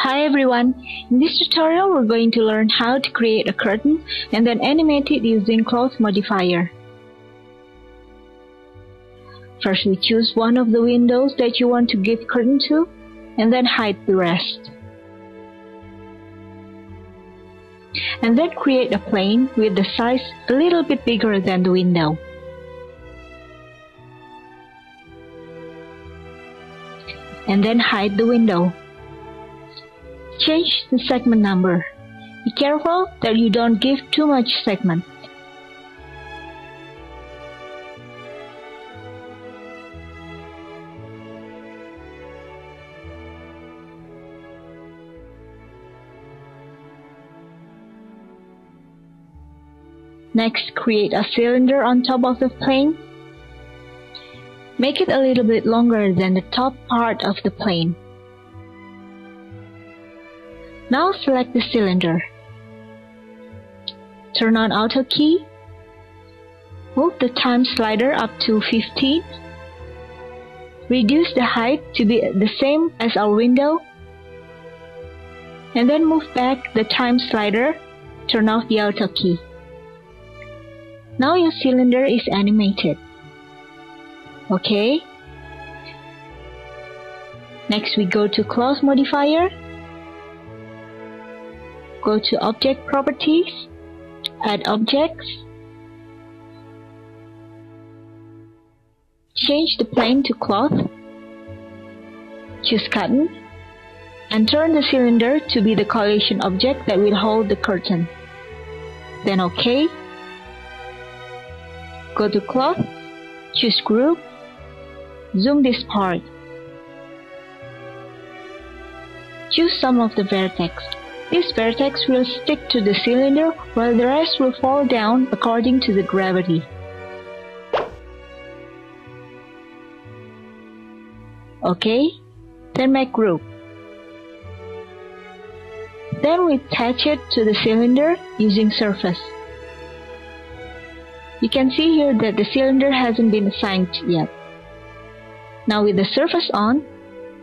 Hi everyone! In this tutorial we're going to learn how to create a curtain and then animate it using cloth modifier. First we choose one of the windows that you want to give curtain to and then hide the rest. And then create a plane with the size a little bit bigger than the window. And then hide the window. Change the segment number. Be careful that you don't give too much segment. Next, create a cylinder on top of the plane. Make it a little bit longer than the top part of the plane. Now select the cylinder. Turn on Auto key. Move the time slider up to 15. Reduce the height to be the same as our window. And then move back the time slider. Turn off the Auto key. Now your cylinder is animated. Okay. Next we go to Cloth Modifier Go to Object Properties, Add Objects, change the plane to cloth, choose Cotton, and turn the cylinder to be the collision object that will hold the curtain. Then OK. Go to Cloth, choose Group, zoom this part. Choose some of the vertex this vertex will stick to the cylinder while the rest will fall down according to the gravity. Okay, then make group. Then we attach it to the cylinder using surface. You can see here that the cylinder hasn't been assigned yet. Now with the surface on,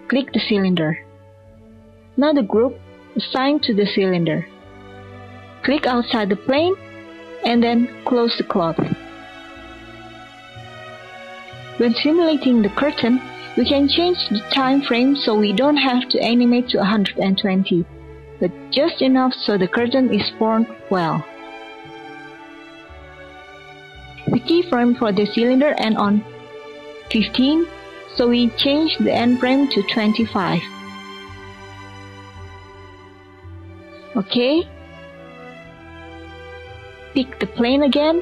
click the cylinder. Now the group assigned to the cylinder. Click outside the plane and then close the cloth. When simulating the curtain, we can change the time frame so we don't have to animate to 120, but just enough so the curtain is formed well. The keyframe for the cylinder end on 15, so we change the end frame to 25. Okay? Pick the plane again.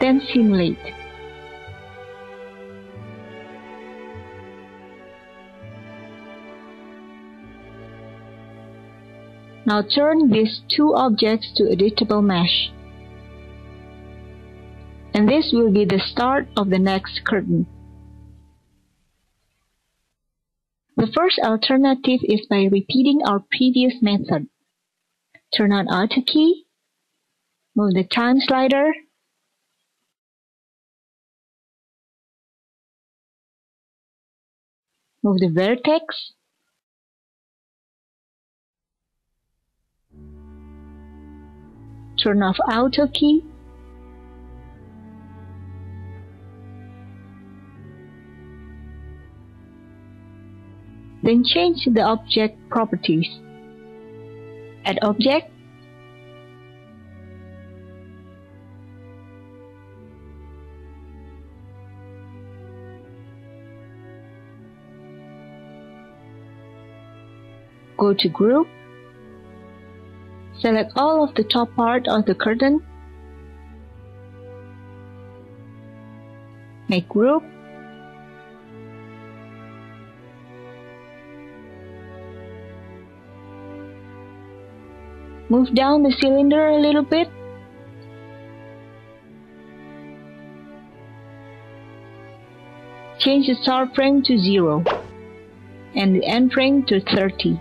Then simulate. Now turn these two objects to editable mesh. And this will be the start of the next curtain. The first alternative is by repeating our previous method. Turn on Auto key, move the time slider, move the vertex, turn off Auto key, Then change the object properties. Add object. Go to group. Select all of the top part of the curtain. Make group Move down the cylinder a little bit. Change the start frame to 0 and the end frame to 30.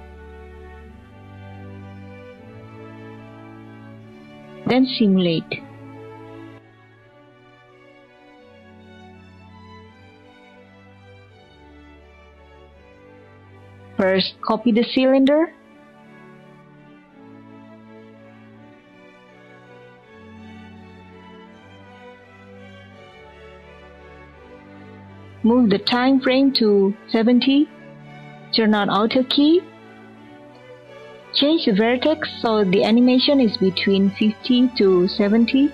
Then simulate. First, copy the cylinder. Move the time frame to 70. Turn on auto key. Change the vertex so the animation is between 50 to 70.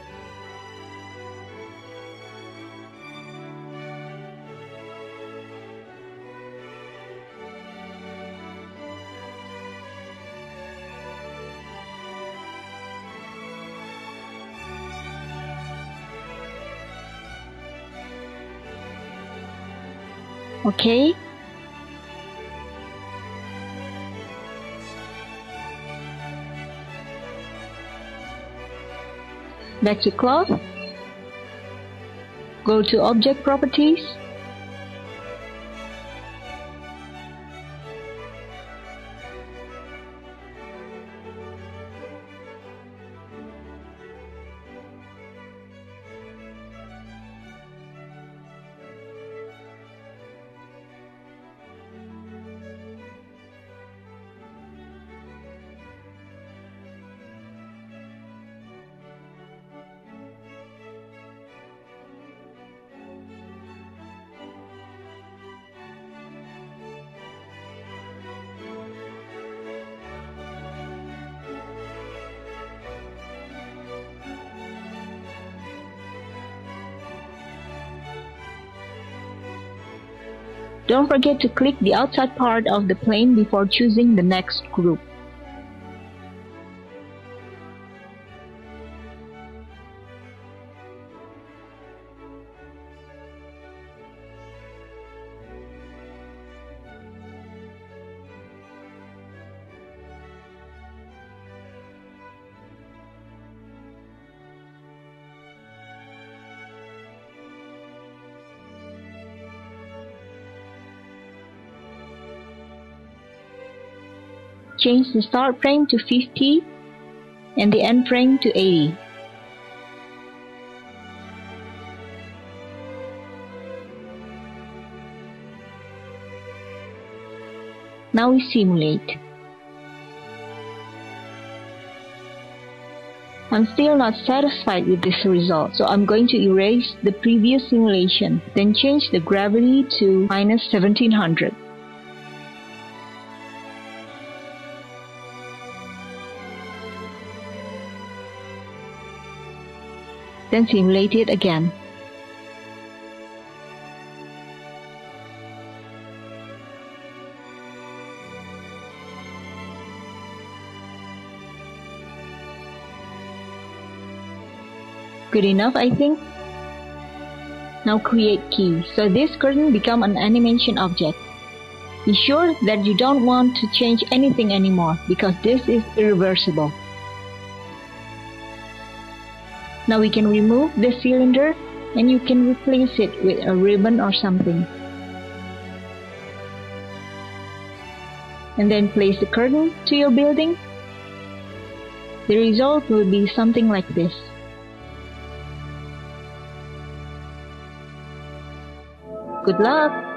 Okay. Back to cloth. Go to object properties. Don't forget to click the outside part of the plane before choosing the next group. Change the start frame to 50 and the end frame to 80. Now we simulate. I'm still not satisfied with this result, so I'm going to erase the previous simulation, then change the gravity to minus 1700. Then simulate it again. Good enough, I think. Now create key, so this curtain become an animation object. Be sure that you don't want to change anything anymore because this is irreversible. Now we can remove the cylinder and you can replace it with a ribbon or something. And then place the curtain to your building. The result will be something like this. Good luck!